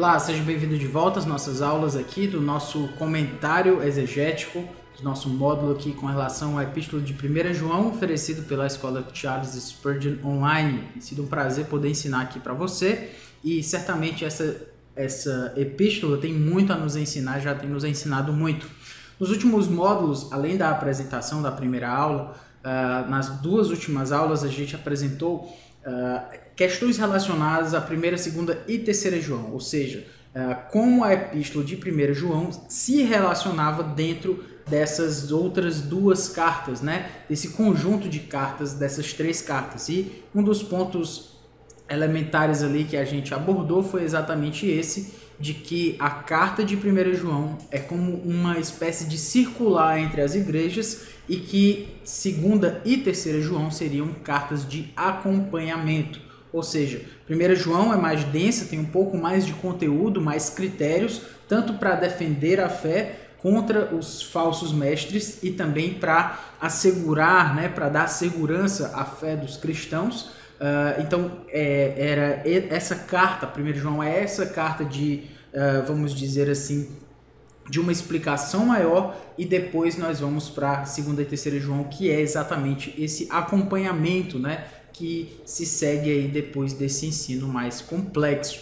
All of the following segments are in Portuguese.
Olá, seja bem-vindo de volta às nossas aulas aqui do nosso comentário exegético, do nosso módulo aqui com relação à Epístola de 1 João, oferecido pela Escola Charles Spurgeon Online. Tem sido um prazer poder ensinar aqui para você e certamente essa, essa epístola tem muito a nos ensinar, já tem nos ensinado muito. Nos últimos módulos, além da apresentação da primeira aula, uh, nas duas últimas aulas a gente apresentou uh, questões relacionadas à primeira, segunda e terceira João, ou seja, uh, como a epístola de 1 João se relacionava dentro dessas outras duas cartas, né? Desse conjunto de cartas, dessas três cartas. E um dos pontos elementares ali que a gente abordou foi exatamente esse, de que a carta de 1 João é como uma espécie de circular entre as igrejas e que segunda e terceira João seriam cartas de acompanhamento. Ou seja, 1 João é mais densa, tem um pouco mais de conteúdo, mais critérios, tanto para defender a fé contra os falsos mestres e também para assegurar, né, para dar segurança à fé dos cristãos. Uh, então, é, era essa carta, 1 João é essa carta de, uh, vamos dizer assim, de uma explicação maior e depois nós vamos para 2 e 3 João, que é exatamente esse acompanhamento, né, que se segue aí depois desse ensino mais complexo.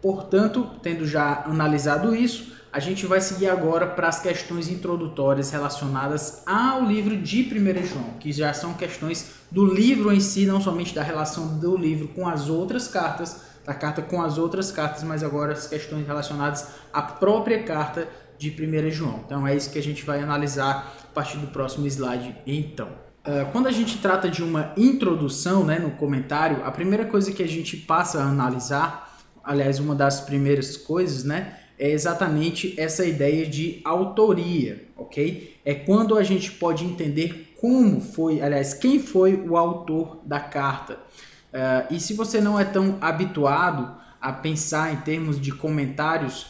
Portanto, tendo já analisado isso, a gente vai seguir agora para as questões introdutórias relacionadas ao livro de 1 João, que já são questões do livro em si, não somente da relação do livro com as outras cartas, da carta com as outras cartas, mas agora as questões relacionadas à própria carta de 1 João. Então é isso que a gente vai analisar a partir do próximo slide, então. Ah, quando a gente trata de uma introdução né, no comentário, a primeira coisa que a gente passa a analisar, aliás, uma das primeiras coisas, né, é exatamente essa ideia de autoria, ok? É quando a gente pode entender como foi, aliás, quem foi o autor da carta. Uh, e se você não é tão habituado a pensar em termos de comentários,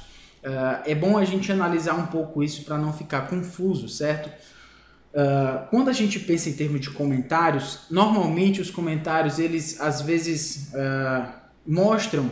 uh, é bom a gente analisar um pouco isso para não ficar confuso, certo? Uh, quando a gente pensa em termos de comentários, normalmente os comentários eles às vezes mostram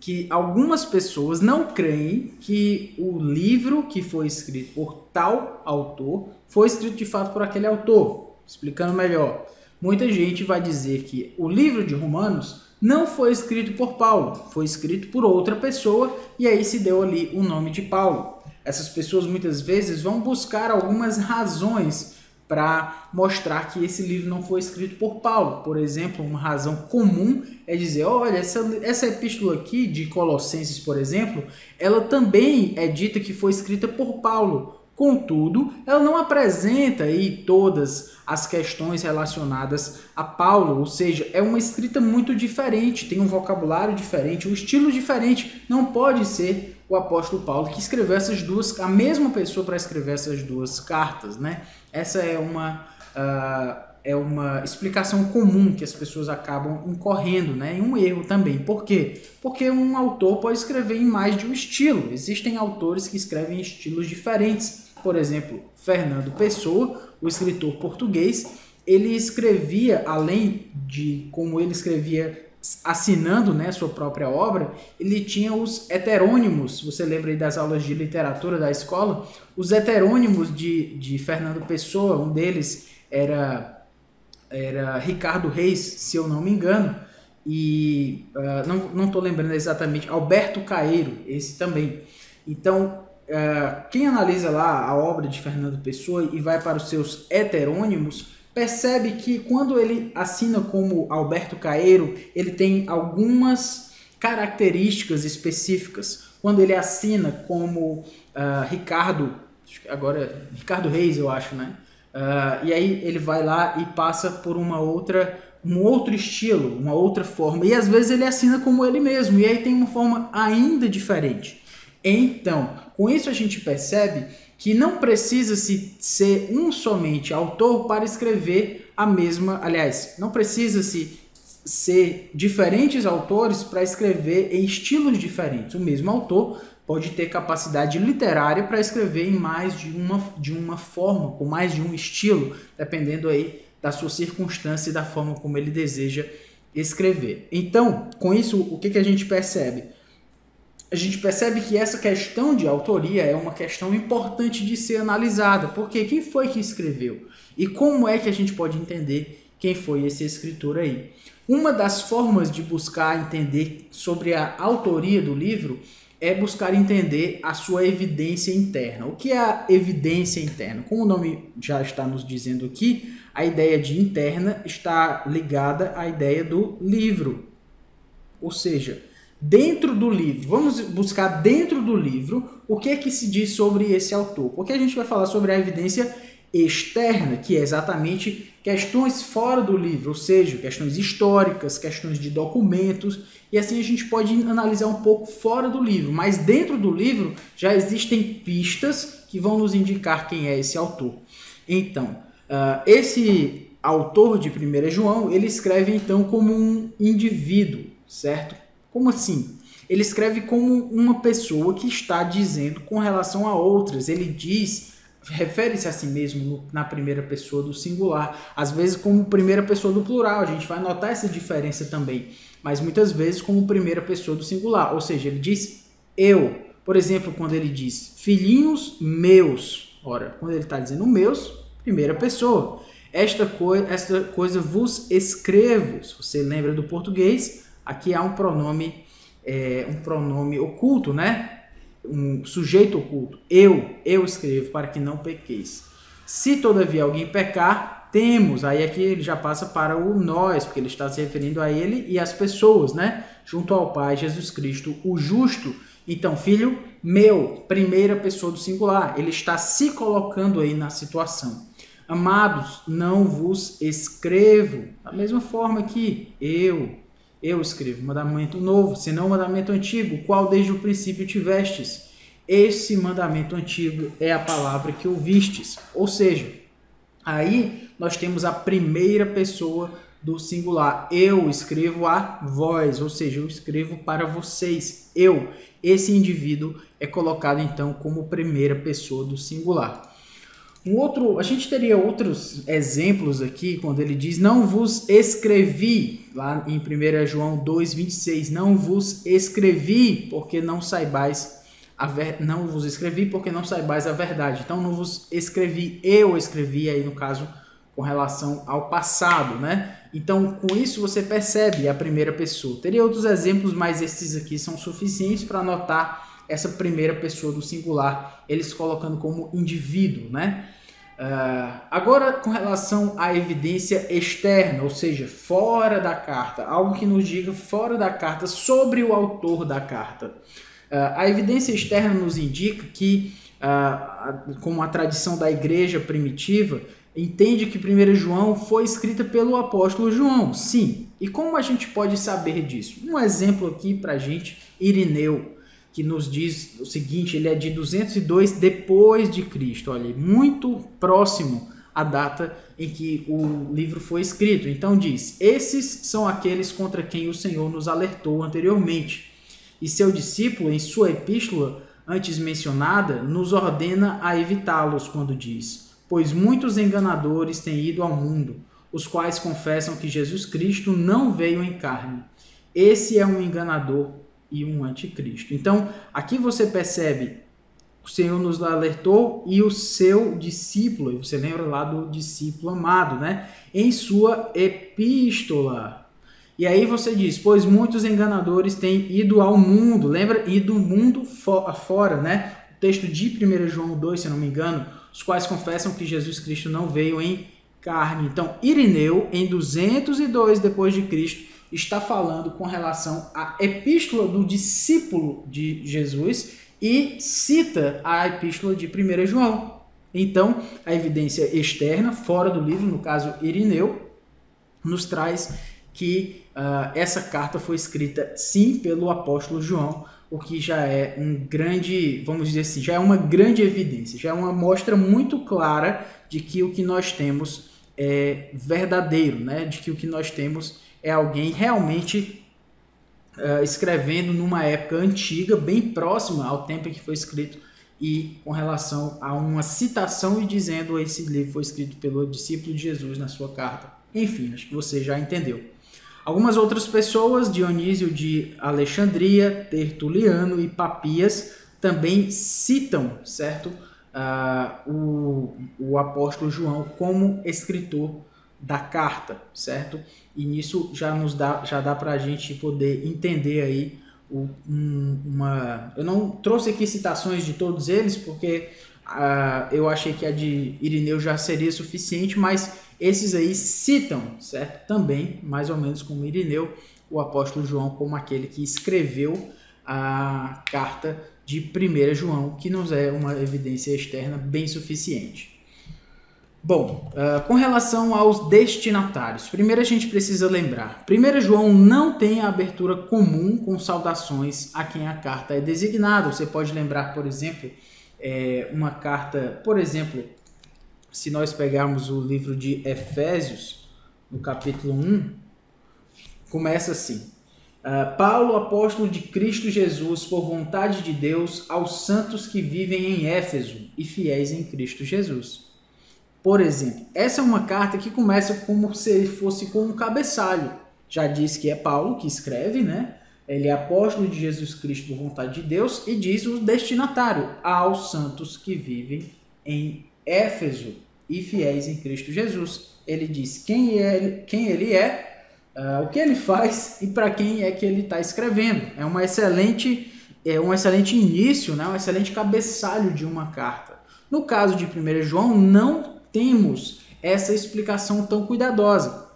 que algumas pessoas não creem que o livro que foi escrito por tal autor foi escrito de fato por aquele autor. Explicando melhor, muita gente vai dizer que o livro de Romanos não foi escrito por Paulo, foi escrito por outra pessoa e aí se deu ali o nome de Paulo. Essas pessoas muitas vezes vão buscar algumas razões para mostrar que esse livro não foi escrito por Paulo. Por exemplo, uma razão comum é dizer, olha, essa, essa epístola aqui de Colossenses, por exemplo, ela também é dita que foi escrita por Paulo. Contudo, ela não apresenta aí todas as questões relacionadas a Paulo, ou seja, é uma escrita muito diferente, tem um vocabulário diferente, um estilo diferente. Não pode ser o apóstolo Paulo que escreveu essas duas, a mesma pessoa para escrever essas duas cartas, né? Essa é uma, uh, é uma explicação comum que as pessoas acabam incorrendo, né? E um erro também. Por quê? Porque um autor pode escrever em mais de um estilo. Existem autores que escrevem em estilos diferentes. Por exemplo, Fernando Pessoa, o escritor português, ele escrevia, além de como ele escrevia assinando né, sua própria obra, ele tinha os heterônimos. Você lembra aí das aulas de literatura da escola? Os heterônimos de, de Fernando Pessoa, um deles era, era Ricardo Reis, se eu não me engano, e uh, não estou lembrando exatamente, Alberto Caeiro, esse também. Então, uh, quem analisa lá a obra de Fernando Pessoa e vai para os seus heterônimos, percebe que quando ele assina como Alberto Caeiro, ele tem algumas características específicas. Quando ele assina como uh, Ricardo, agora Ricardo Reis, eu acho, né? Uh, e aí ele vai lá e passa por uma outra, um outro estilo, uma outra forma. E às vezes ele assina como ele mesmo, e aí tem uma forma ainda diferente. Então, com isso a gente percebe que não precisa se ser um somente autor para escrever a mesma, aliás, não precisa se ser diferentes autores para escrever em estilos diferentes. O mesmo autor pode ter capacidade literária para escrever em mais de uma, de uma forma, com mais de um estilo, dependendo aí da sua circunstância e da forma como ele deseja escrever. Então, com isso, o que, que a gente percebe? A gente percebe que essa questão de autoria é uma questão importante de ser analisada, porque quem foi que escreveu e como é que a gente pode entender quem foi esse escritor aí. Uma das formas de buscar entender sobre a autoria do livro é buscar entender a sua evidência interna. O que é a evidência interna? Como o nome já está nos dizendo aqui, a ideia de interna está ligada à ideia do livro. Ou seja, dentro do livro, vamos buscar dentro do livro o que é que se diz sobre esse autor. Porque a gente vai falar sobre a evidência externa, que é exatamente questões fora do livro, ou seja, questões históricas, questões de documentos, e assim a gente pode analisar um pouco fora do livro, mas dentro do livro já existem pistas que vão nos indicar quem é esse autor. Então, uh, esse autor de 1 João, ele escreve então como um indivíduo, certo? Como assim? Ele escreve como uma pessoa que está dizendo com relação a outras. Ele diz refere-se a si mesmo na primeira pessoa do singular, às vezes como primeira pessoa do plural, a gente vai notar essa diferença também, mas muitas vezes como primeira pessoa do singular, ou seja, ele diz eu. Por exemplo, quando ele diz filhinhos meus, ora, quando ele está dizendo meus, primeira pessoa. Esta, co esta coisa vos escrevo. Se você lembra do português, aqui há um pronome, é, um pronome oculto, né? um sujeito oculto. Eu, eu escrevo para que não pequeis. Se todavia alguém pecar, temos. Aí aqui ele já passa para o nós, porque ele está se referindo a ele e às pessoas, né? Junto ao Pai, Jesus Cristo, o justo. Então, filho meu, primeira pessoa do singular. Ele está se colocando aí na situação. Amados, não vos escrevo. Da mesma forma que eu, eu escrevo mandamento novo, senão mandamento antigo, qual desde o princípio tivestes. Esse mandamento antigo é a palavra que ouvistes. Ou seja, aí nós temos a primeira pessoa do singular. Eu escrevo a vós, ou seja, eu escrevo para vocês. Eu, esse indivíduo é colocado então como primeira pessoa do singular. Um outro, a gente teria outros exemplos aqui quando ele diz: Não vos escrevi, lá em 1 João 2,26, não vos escrevi porque não saibais a ver, não vos escrevi porque não saibais a verdade. Então não vos escrevi, eu escrevi aí no caso com relação ao passado, né? Então com isso você percebe a primeira pessoa. Teria outros exemplos, mas esses aqui são suficientes para notar essa primeira pessoa do singular, eles colocando como indivíduo, né? Uh, agora, com relação à evidência externa, ou seja, fora da carta, algo que nos diga fora da carta sobre o autor da carta. Uh, a evidência externa nos indica que, uh, como a tradição da igreja primitiva, entende que 1 João foi escrita pelo apóstolo João. Sim. E como a gente pode saber disso? Um exemplo aqui para a gente, Irineu que nos diz o seguinte, ele é de 202 depois de Cristo, olha, muito próximo à data em que o livro foi escrito. Então diz: "Esses são aqueles contra quem o Senhor nos alertou anteriormente". E seu discípulo em sua epístola antes mencionada nos ordena a evitá-los quando diz: "Pois muitos enganadores têm ido ao mundo, os quais confessam que Jesus Cristo não veio em carne. Esse é um enganador e um anticristo. Então, aqui você percebe o Senhor nos alertou e o seu discípulo, você lembra lá do discípulo amado, né? Em sua epístola. E aí você diz: Pois muitos enganadores têm ido ao mundo, lembra? Ido do mundo fora, né? O texto de 1 João 2, se não me engano, os quais confessam que Jesus Cristo não veio em carne. Então, Irineu, em 202 depois de Cristo, está falando com relação à epístola do discípulo de Jesus e cita a epístola de 1 João. Então, a evidência externa, fora do livro, no caso Irineu, nos traz que uh, essa carta foi escrita sim pelo apóstolo João, o que já é um grande, vamos dizer assim, já é uma grande evidência, já é uma mostra muito clara de que o que nós temos é verdadeiro, né? de que o que nós temos é alguém realmente uh, escrevendo numa época antiga, bem próxima ao tempo em que foi escrito, e com relação a uma citação e dizendo esse livro foi escrito pelo discípulo de Jesus na sua carta. Enfim, acho que você já entendeu. Algumas outras pessoas, Dionísio de Alexandria, Tertuliano e Papias, também citam, certo, uh, o, o apóstolo João como escritor da carta, certo? E nisso já nos dá, já dá para a gente poder entender aí o, um, uma. Eu não trouxe aqui citações de todos eles porque uh, eu achei que a de Irineu já seria suficiente, mas esses aí citam, certo? Também, mais ou menos como Irineu, o apóstolo João como aquele que escreveu a carta de 1 João, que nos é uma evidência externa bem suficiente. Bom, uh, com relação aos destinatários, primeiro a gente precisa lembrar: 1 João não tem a abertura comum com saudações a quem a carta é designada. Você pode lembrar, por exemplo, é, uma carta, por exemplo, se nós pegarmos o livro de Efésios, no capítulo 1, começa assim: uh, Paulo, apóstolo de Cristo Jesus, por vontade de Deus, aos santos que vivem em Éfeso e fiéis em Cristo Jesus. Por exemplo, essa é uma carta que começa como se fosse com um cabeçalho. Já diz que é Paulo que escreve, né? Ele é apóstolo de Jesus Cristo por vontade de Deus e diz o destinatário aos santos que vivem em Éfeso e fiéis em Cristo Jesus. Ele diz quem, é, quem ele é, uh, o que ele faz e para quem é que ele está escrevendo. É uma excelente, é um excelente início, né? um excelente cabeçalho de uma carta. No caso de 1 João, não temos essa explicação tão cuidadosa.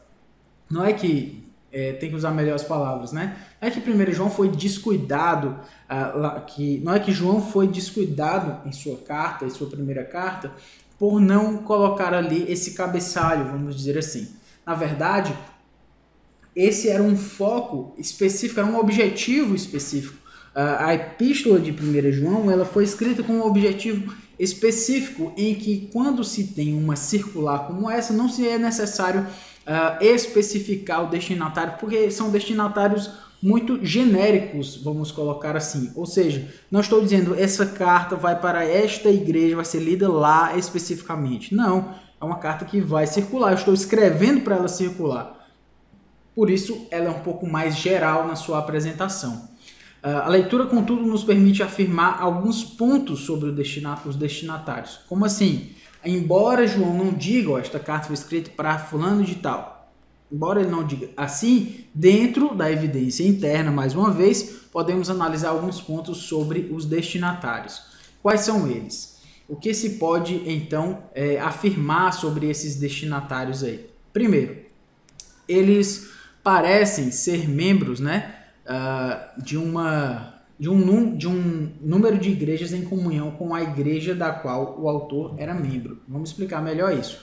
Não é que é, tem que usar melhores palavras, né? Não é que 1 João foi descuidado, uh, que, não é que João foi descuidado em sua carta, em sua primeira carta, por não colocar ali esse cabeçalho, vamos dizer assim. Na verdade, esse era um foco específico, era um objetivo específico. A epístola de 1 João ela foi escrita com um objetivo específico em que quando se tem uma circular como essa, não se é necessário uh, especificar o destinatário, porque são destinatários muito genéricos, vamos colocar assim. Ou seja, não estou dizendo essa carta vai para esta igreja, vai ser lida lá especificamente. Não, é uma carta que vai circular. Eu estou escrevendo para ela circular. Por isso, ela é um pouco mais geral na sua apresentação. Ah, a leitura, contudo, nos permite afirmar alguns pontos sobre os destinatários. Como assim? Embora João não diga, esta carta foi escrita para fulano de tal, embora ele não diga assim, dentro da evidência interna, mais uma vez, podemos analisar alguns pontos sobre os destinatários. Quais são eles? O que se pode então é, afirmar sobre esses destinatários aí? Primeiro, eles parecem ser membros, né, uh, de uma de um, de um número de igrejas em comunhão com a igreja da qual o autor era membro. Vamos explicar melhor isso.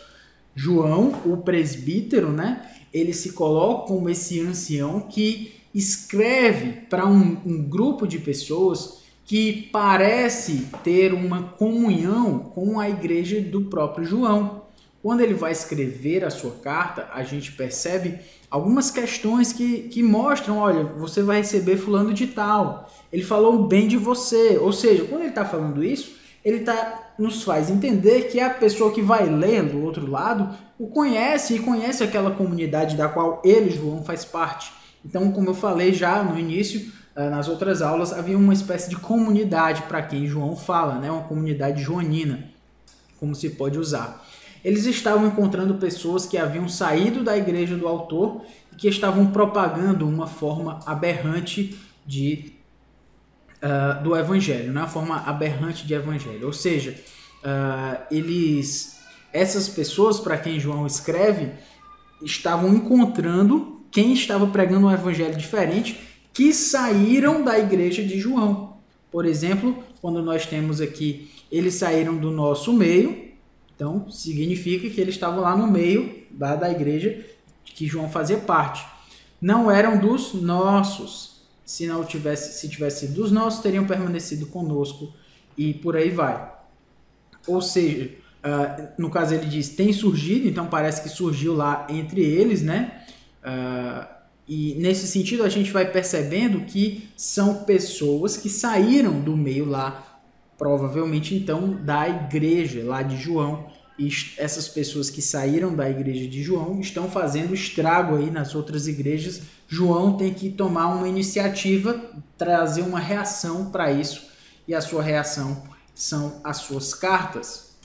João, o presbítero, né, ele se coloca como esse ancião que escreve para um, um grupo de pessoas que parece ter uma comunhão com a igreja do próprio João. Quando ele vai escrever a sua carta, a gente percebe algumas questões que, que mostram: olha, você vai receber fulano de tal, ele falou bem de você. Ou seja, quando ele está falando isso, ele tá, nos faz entender que a pessoa que vai ler do outro lado o conhece e conhece aquela comunidade da qual ele, João, faz parte. Então, como eu falei já no início, eh, nas outras aulas, havia uma espécie de comunidade para quem João fala, né? uma comunidade joanina, como se pode usar. Eles estavam encontrando pessoas que haviam saído da igreja do autor e que estavam propagando uma forma aberrante de uh, do evangelho, né? uma forma aberrante de evangelho. Ou seja, uh, eles essas pessoas para quem João escreve estavam encontrando quem estava pregando um evangelho diferente que saíram da igreja de João. Por exemplo, quando nós temos aqui, eles saíram do nosso meio, então significa que eles estavam lá no meio da, da igreja que João fazia parte. Não eram dos nossos. Se não tivesse, se tivesse sido dos nossos, teriam permanecido conosco e por aí vai. Ou seja, Uh, no caso ele diz tem surgido, então parece que surgiu lá entre eles, né? Uh, e nesse sentido a gente vai percebendo que são pessoas que saíram do meio lá, provavelmente então da igreja lá de João, e essas pessoas que saíram da igreja de João estão fazendo estrago aí nas outras igrejas. João tem que tomar uma iniciativa, trazer uma reação para isso, e a sua reação são as suas cartas.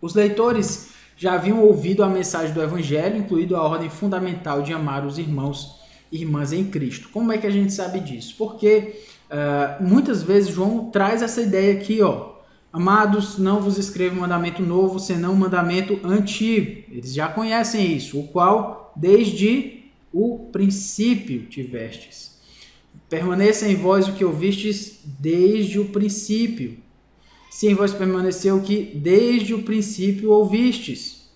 Os leitores já haviam ouvido a mensagem do evangelho, incluído a ordem fundamental de amar os irmãos e irmãs em Cristo. Como é que a gente sabe disso? Porque uh, muitas vezes João traz essa ideia aqui, ó, Amados, não vos escrevo um mandamento novo, senão um mandamento antigo. Eles já conhecem isso, o qual desde o princípio tivestes. Permaneça em vós o que ouvistes desde o princípio. Se em vós permaneceu o que desde o princípio ouvistes.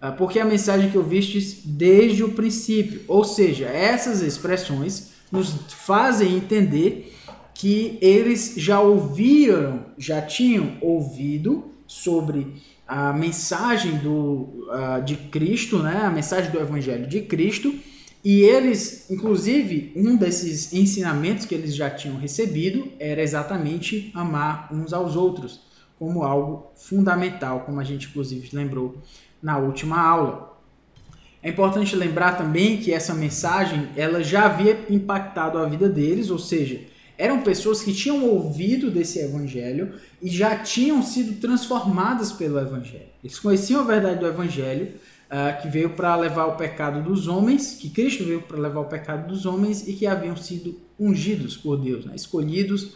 Ah, porque a mensagem que ouvistes desde o princípio. Ou seja, essas expressões nos fazem entender que eles já ouviram, já tinham ouvido sobre a mensagem do, uh, de Cristo, né? a mensagem do Evangelho de Cristo, e eles, inclusive, um desses ensinamentos que eles já tinham recebido era exatamente amar uns aos outros, como algo fundamental, como a gente inclusive lembrou na última aula. É importante lembrar também que essa mensagem ela já havia impactado a vida deles, ou seja, eram pessoas que tinham ouvido desse evangelho e já tinham sido transformadas pelo evangelho. Eles conheciam a verdade do evangelho, uh, que veio para levar o pecado dos homens, que Cristo veio para levar o pecado dos homens e que haviam sido ungidos por Deus, né? escolhidos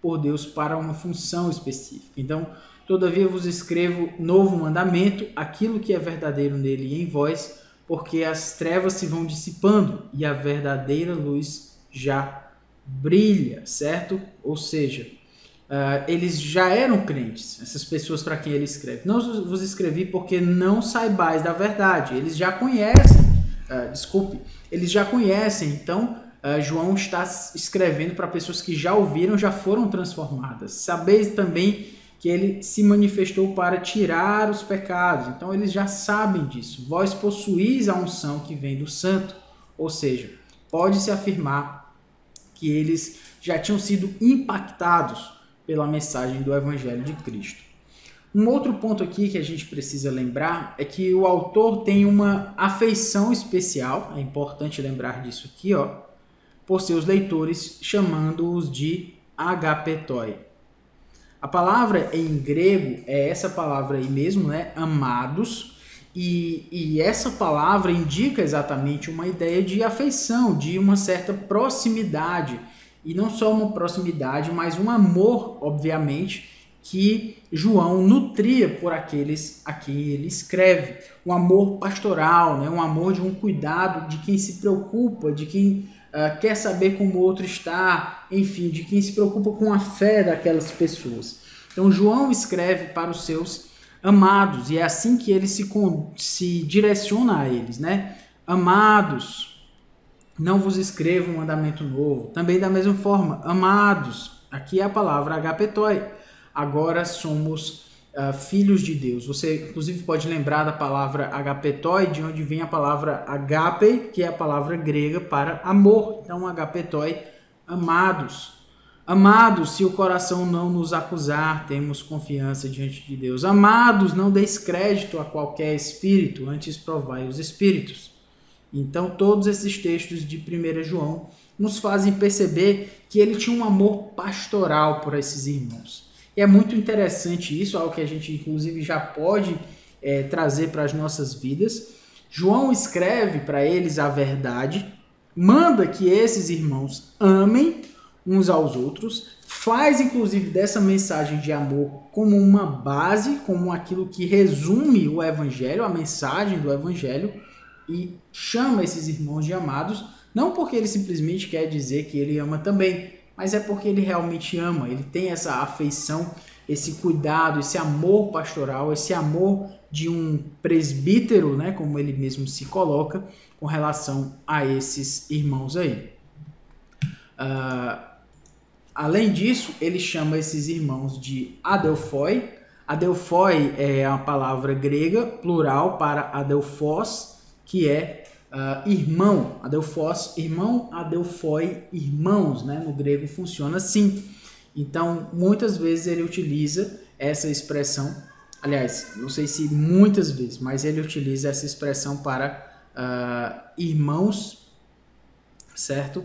por Deus para uma função específica. Então, todavia vos escrevo novo mandamento, aquilo que é verdadeiro nele e em vós, porque as trevas se vão dissipando e a verdadeira luz já brilha, certo? Ou seja, uh, eles já eram crentes, essas pessoas para quem ele escreve. Não vos escrevi porque não saibais da verdade, eles já conhecem, uh, desculpe, eles já conhecem, então uh, João está escrevendo para pessoas que já ouviram, já foram transformadas. Sabeis também que ele se manifestou para tirar os pecados, então eles já sabem disso. Vós possuís a unção que vem do santo, ou seja, pode-se afirmar que eles já tinham sido impactados pela mensagem do Evangelho de Cristo. Um outro ponto aqui que a gente precisa lembrar é que o autor tem uma afeição especial, é importante lembrar disso aqui, ó, por seus leitores, chamando-os de agapetoi. A palavra em grego é essa palavra aí mesmo, né? Amados, e, e, essa palavra indica exatamente uma ideia de afeição, de uma certa proximidade. E não só uma proximidade, mas um amor, obviamente, que João nutria por aqueles a quem ele escreve. Um amor pastoral, né? um amor de um cuidado de quem se preocupa, de quem uh, quer saber como o outro está, enfim, de quem se preocupa com a fé daquelas pessoas. Então, João escreve para os seus amados, e é assim que ele se, se direciona a eles, né? Amados, não vos escrevo um mandamento novo. Também da mesma forma, amados, aqui é a palavra agapetoi. Agora somos uh, filhos de Deus. Você, inclusive, pode lembrar da palavra agapetoi, de onde vem a palavra agape, que é a palavra grega para amor. Então, agapetoi, amados. Amados, se o coração não nos acusar, temos confiança diante de Deus. Amados, não deis crédito a qualquer espírito, antes provai os espíritos. Então, todos esses textos de 1 João nos fazem perceber que ele tinha um amor pastoral por esses irmãos. E é muito interessante isso, algo que a gente inclusive já pode é, trazer para as nossas vidas. João escreve para eles a verdade, manda que esses irmãos amem uns aos outros, faz inclusive dessa mensagem de amor como uma base, como aquilo que resume o evangelho, a mensagem do evangelho e chama esses irmãos de amados, não porque ele simplesmente quer dizer que ele ama também, mas é porque ele realmente ama, ele tem essa afeição, esse cuidado, esse amor pastoral, esse amor de um presbítero, né, como ele mesmo se coloca, com relação a esses irmãos aí. Uh, Além disso, ele chama esses irmãos de adelphoi. Adelphoi é uma palavra grega plural para adelphos, que é uh, irmão. Adelphos, irmão, adelphoi, irmãos, né? No grego funciona assim. Então, muitas vezes ele utiliza essa expressão aliás, não sei se muitas vezes, mas ele utiliza essa expressão para uh, irmãos, certo?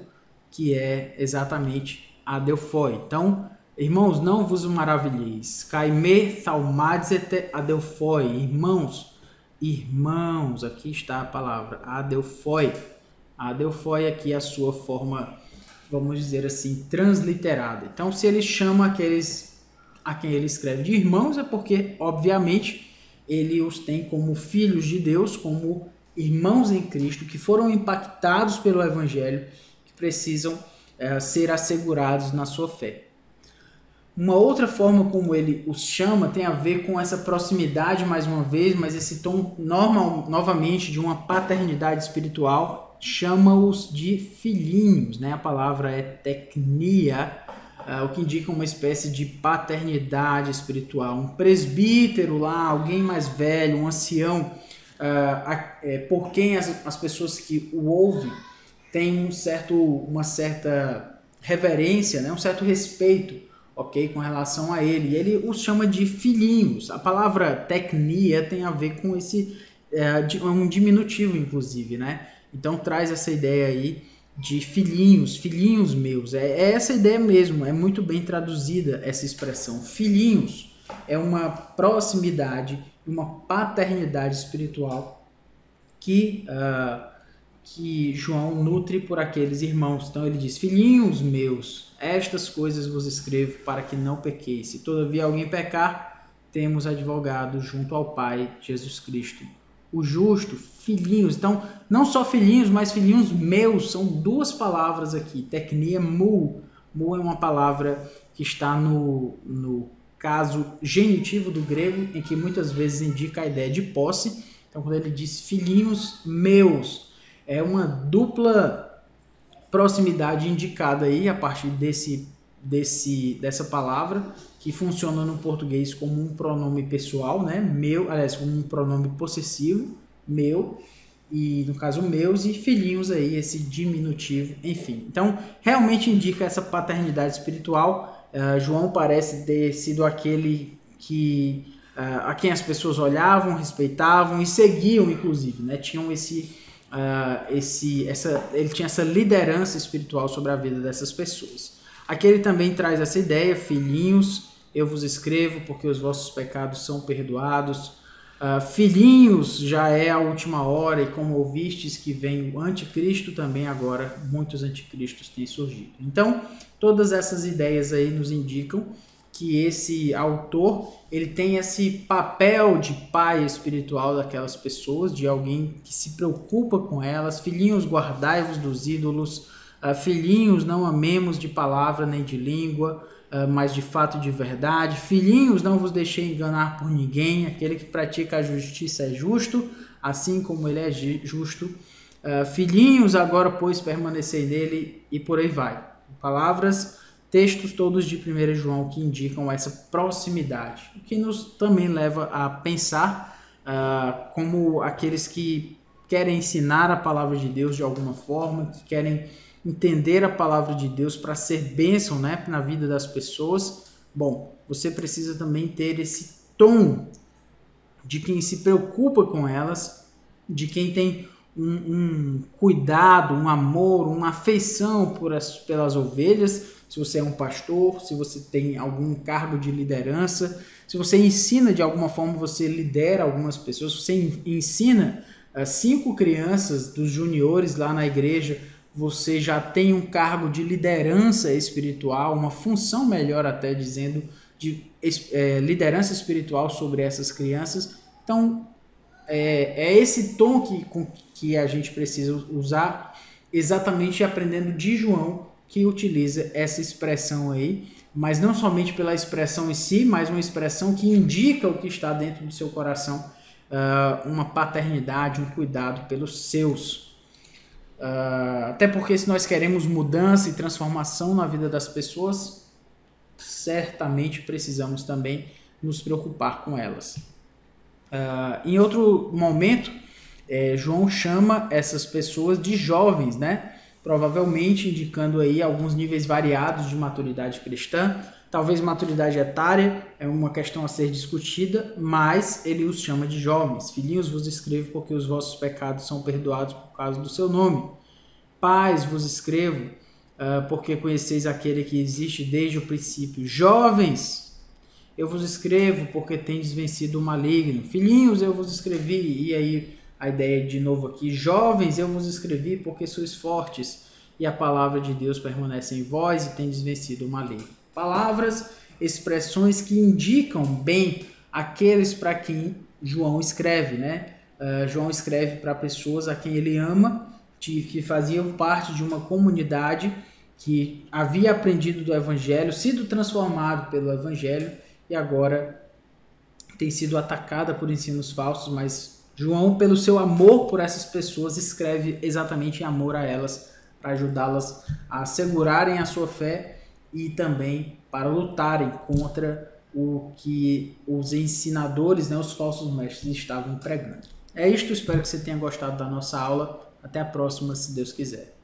Que é exatamente adelphoi. Então, irmãos, não vos maravilheis. Caime thalmadzete adelphoi. Irmãos, irmãos, aqui está a palavra adelphoi. Adelphoi aqui é a sua forma, vamos dizer assim, transliterada. Então, se ele chama aqueles a quem ele escreve de irmãos, é porque, obviamente, ele os tem como filhos de Deus, como irmãos em Cristo, que foram impactados pelo Evangelho, que precisam é, ser assegurados na sua fé. Uma outra forma como ele os chama tem a ver com essa proximidade, mais uma vez, mas esse tom normal, novamente de uma paternidade espiritual, chama-os de filhinhos, né? A palavra é tecnia, uh, o que indica uma espécie de paternidade espiritual. Um presbítero lá, alguém mais velho, um ancião, uh, por quem as pessoas que o ouvem têm um certo, uma certa reverência, né? um certo respeito ok, com relação a ele. Ele os chama de filhinhos. A palavra tecnia tem a ver com esse é, um diminutivo, inclusive, né? Então traz essa ideia aí de filhinhos, filhinhos meus. É, é essa ideia mesmo, é muito bem traduzida essa expressão. Filhinhos é uma proximidade, uma paternidade espiritual que, uh, que João nutre por aqueles irmãos. Então ele diz: Filhinhos meus, estas coisas vos escrevo para que não pequeis. Se todavia alguém pecar, temos advogado junto ao Pai, Jesus Cristo o justo, filhinhos. Então, não só filhinhos, mas filhinhos meus. São duas palavras aqui. Tecnia mu. Mu é uma palavra que está no, no caso genitivo do grego, em que muitas vezes indica a ideia de posse. Então, quando ele diz filhinhos meus, é uma dupla proximidade indicada aí a partir desse, desse, dessa palavra que funciona no português como um pronome pessoal, né? Meu, aliás, como um pronome possessivo, meu, e no caso meus e filhinhos aí, esse diminutivo, enfim. Então, realmente indica essa paternidade espiritual. Uh, João parece ter sido aquele que uh, a quem as pessoas olhavam, respeitavam e seguiam, inclusive, né? Tinham esse uh, esse essa ele tinha essa liderança espiritual sobre a vida dessas pessoas. Aqui ele também traz essa ideia, filhinhos, eu vos escrevo porque os vossos pecados são perdoados. Uh, filhinhos, já é a última hora, e como ouvistes que vem o anticristo, também agora muitos anticristos têm surgido. Então, todas essas ideias aí nos indicam que esse autor ele tem esse papel de pai espiritual daquelas pessoas, de alguém que se preocupa com elas. Filhinhos, guardai-vos dos ídolos. Uh, filhinhos, não amemos de palavra nem de língua uh, mas de fato de verdade. Filhinhos, não vos deixei enganar por ninguém. Aquele que pratica a justiça é justo, assim como ele é justo. Uh, filhinhos, agora, pois, permanecei nele e por aí vai. Palavras, textos todos de 1 João que indicam essa proximidade, o que nos também leva a pensar uh, como aqueles que querem ensinar a palavra de Deus de alguma forma, que querem entender a palavra de Deus para ser bênção né, na vida das pessoas, bom, você precisa também ter esse tom de quem se preocupa com elas, de quem tem um, um cuidado, um amor, uma afeição por as, pelas ovelhas. Se você é um pastor, se você tem algum cargo de liderança, se você ensina de alguma forma, você lidera algumas pessoas, se você ensina uh, cinco crianças dos juniores lá na igreja você já tem um cargo de liderança espiritual, uma função melhor até dizendo de é, liderança espiritual sobre essas crianças. Então é, é esse tom que, com, que a gente precisa usar, exatamente aprendendo de João que utiliza essa expressão aí, mas não somente pela expressão em si, mas uma expressão que indica o que está dentro do seu coração, uh, uma paternidade, um cuidado pelos seus. Uh, até porque se nós queremos mudança e transformação na vida das pessoas, certamente precisamos também nos preocupar com elas. Uh, em outro momento, é, João chama essas pessoas de jovens, né? Provavelmente indicando aí alguns níveis variados de maturidade cristã. Talvez maturidade etária é uma questão a ser discutida, mas ele os chama de jovens. Filhinhos vos escrevo porque os vossos pecados são perdoados por causa do seu nome. Pais vos escrevo uh, porque conheceis aquele que existe desde o princípio. Jovens, eu vos escrevo porque tendes vencido o maligno. Filhinhos, eu vos escrevi. E aí a ideia de novo aqui. Jovens, eu vos escrevi porque sois fortes e a palavra de Deus permanece em vós e tendes vencido o maligno. Palavras, expressões que indicam bem aqueles para quem João escreve, né? Uh, João escreve para pessoas a quem ele ama, que faziam parte de uma comunidade que havia aprendido do Evangelho, sido transformado pelo Evangelho e agora tem sido atacada por ensinos falsos, mas João, pelo seu amor por essas pessoas, escreve exatamente em amor a elas, para ajudá-las a assegurarem a sua fé e também para lutarem contra o que os ensinadores, né, os falsos mestres estavam pregando. É isto, espero que você tenha gostado da nossa aula. Até a próxima, se Deus quiser.